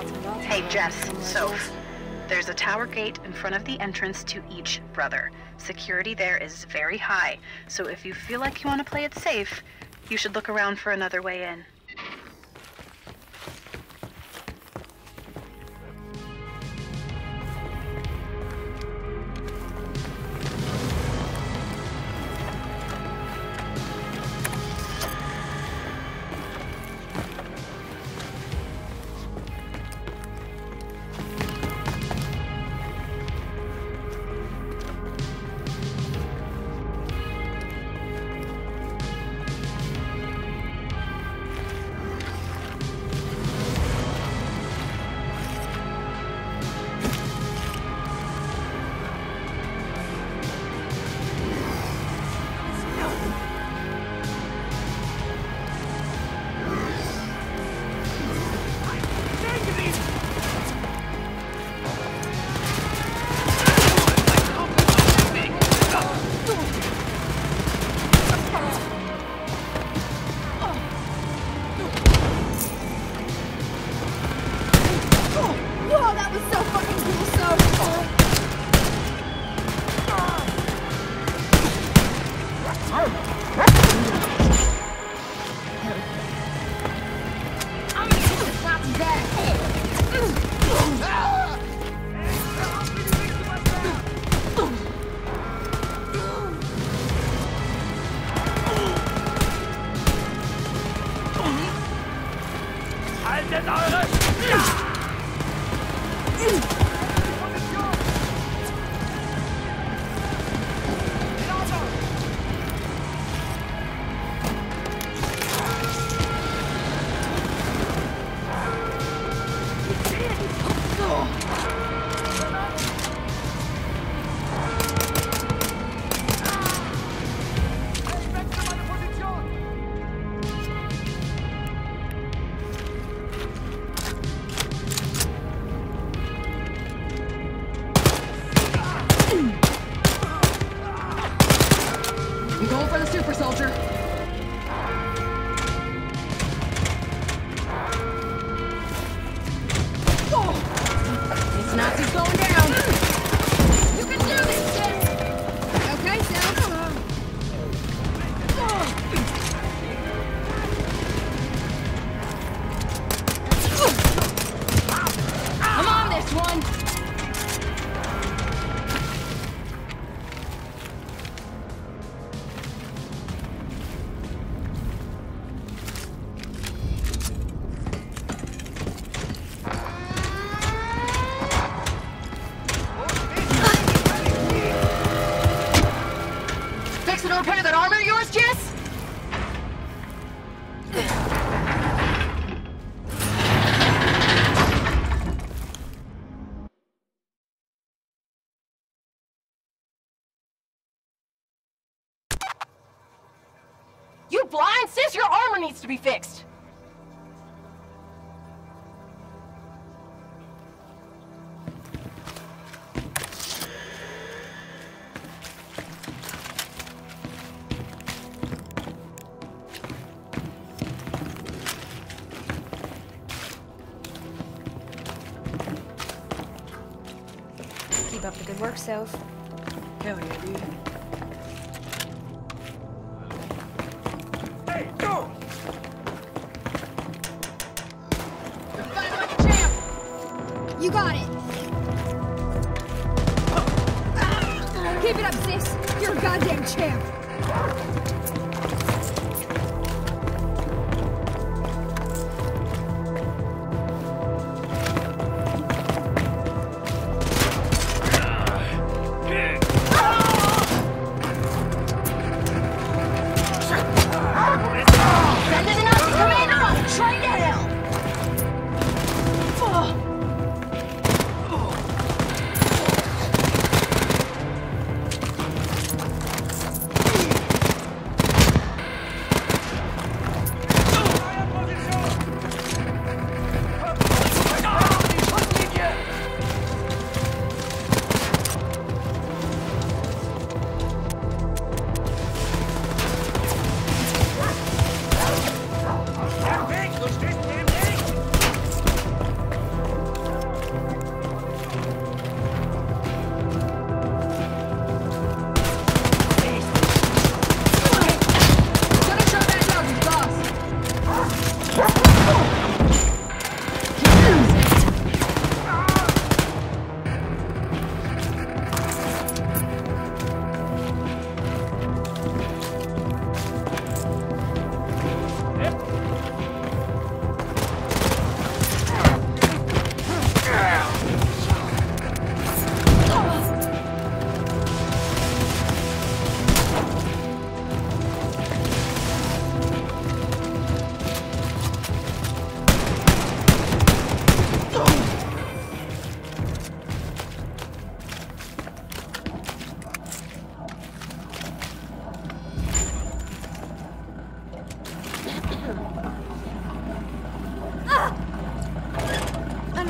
Hey, Jes, Soph. There's a tower gate in front of the entrance to each brother. Security there is very high, so if you feel like you want to play it safe, you should look around for another way in. 先打人 super soldier. Be fixed. Keep up the good work, Soph. Hell yeah, dude.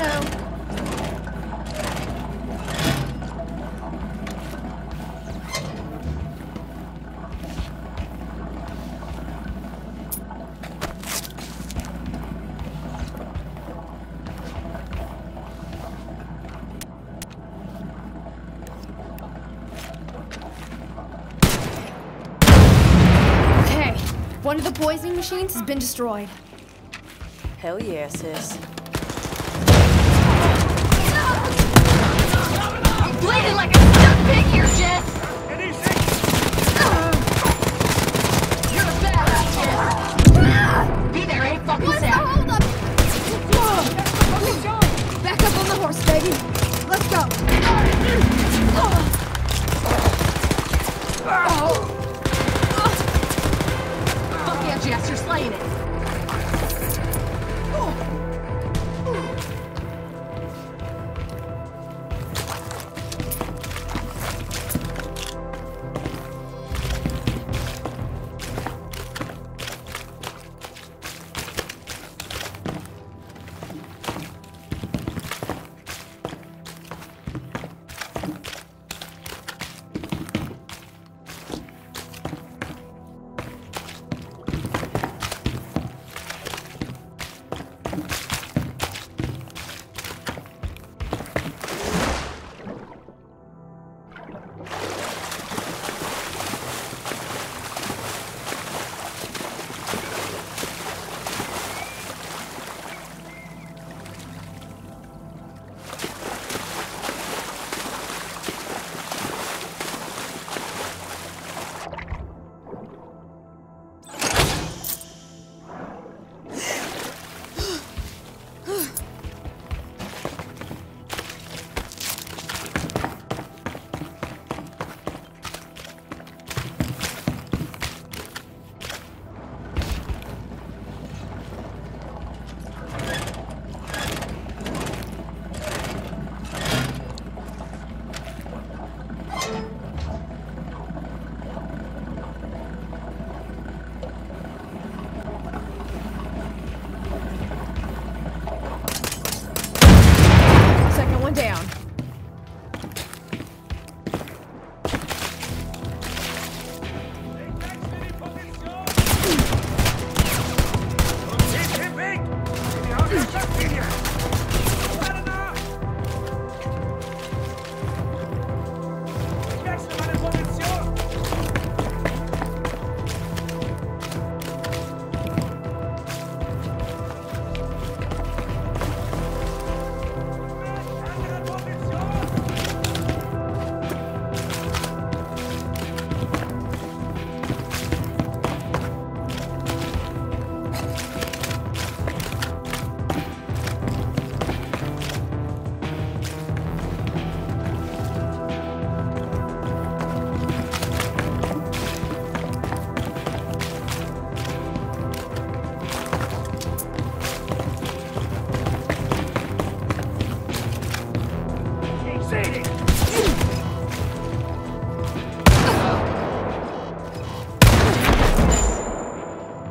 know. One of the poisoning machines has been destroyed. Hell yeah, sis.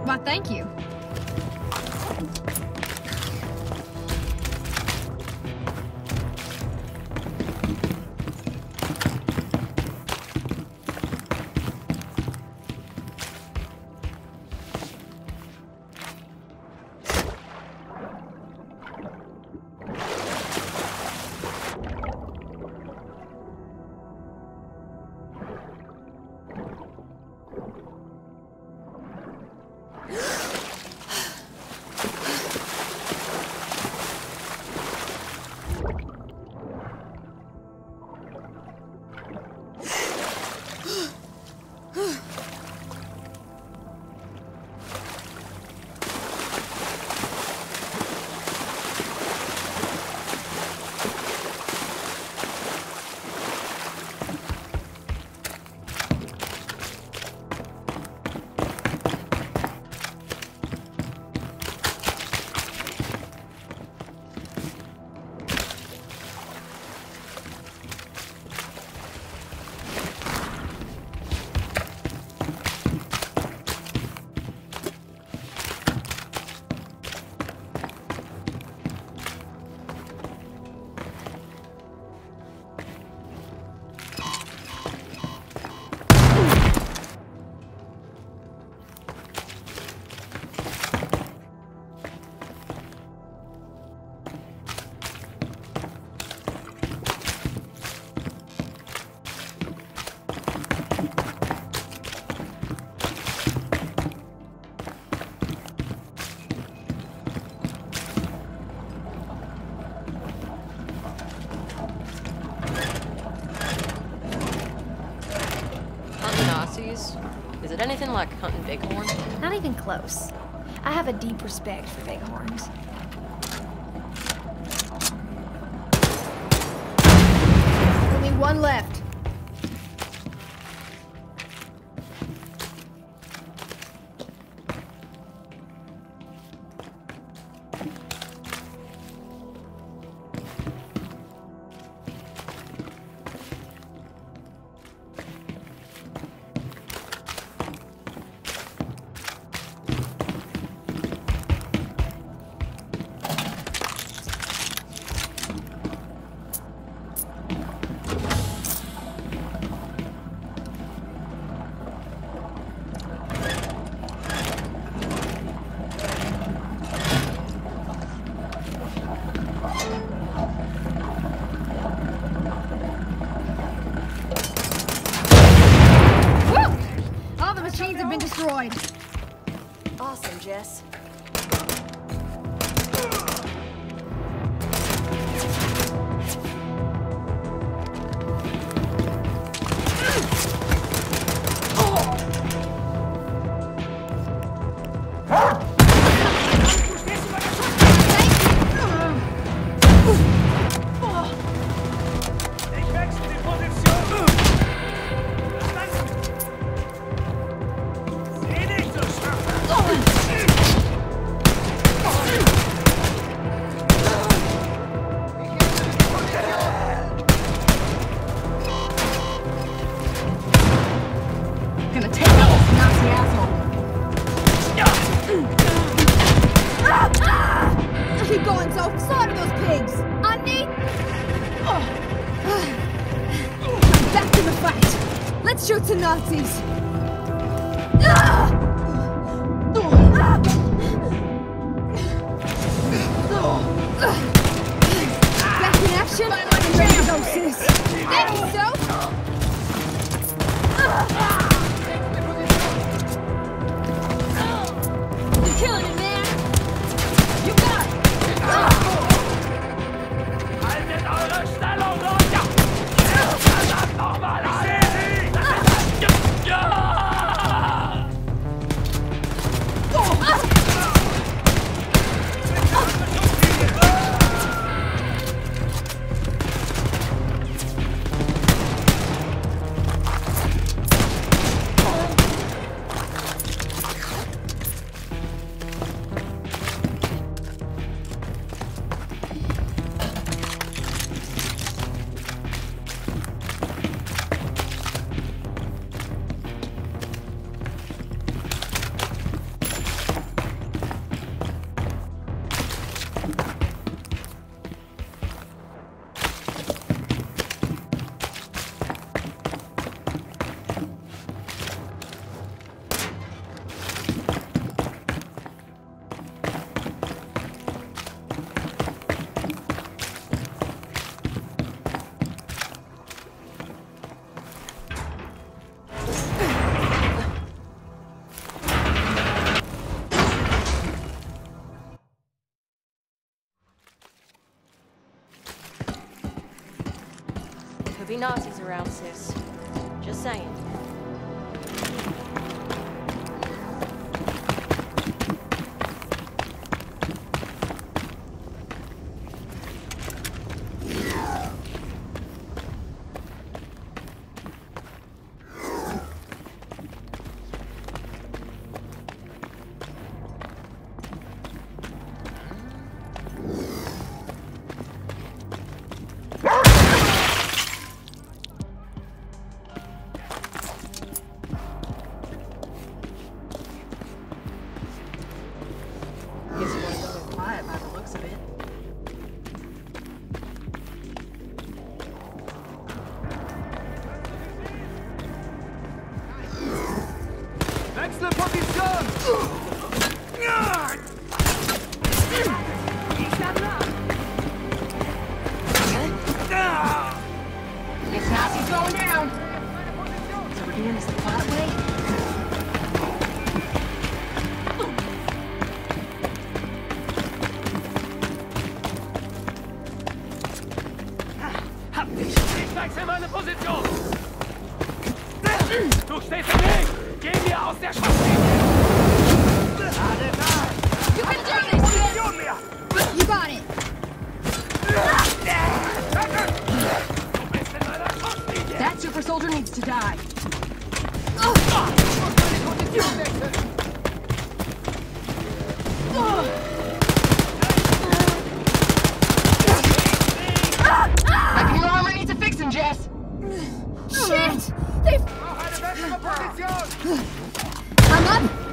Why, thank you. it anything like hunting bighorn? Not even close. I have a deep respect for bighorns. Only one left. Nazis! be Nazis around, sis. Just saying.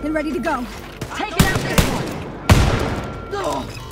And ready to go. Taking out this one. Gonna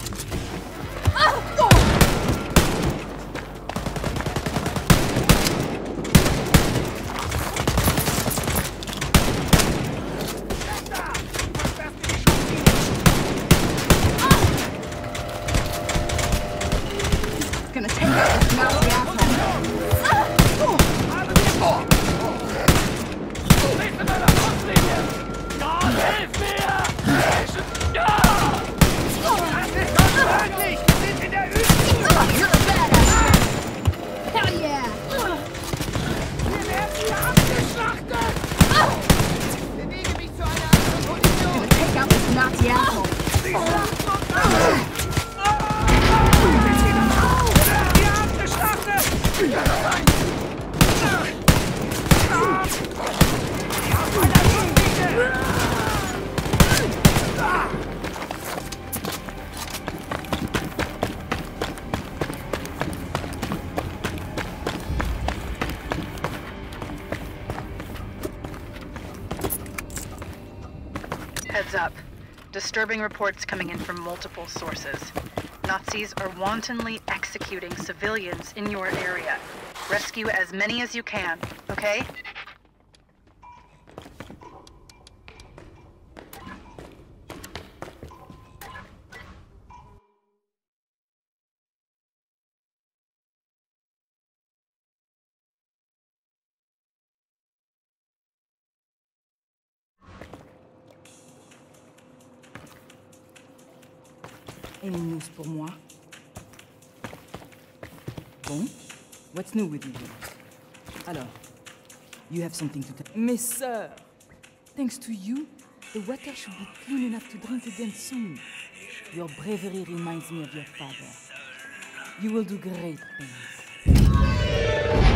Up. Disturbing reports coming in from multiple sources. Nazis are wantonly executing civilians in your area. Rescue as many as you can, okay? Any news pour moi? Bon? What's new with you? Alors, you have something to tell. Mes sœurs, thanks to you, the water should be clean enough to drink again soon. Your bravery reminds me of your father. You will do great things.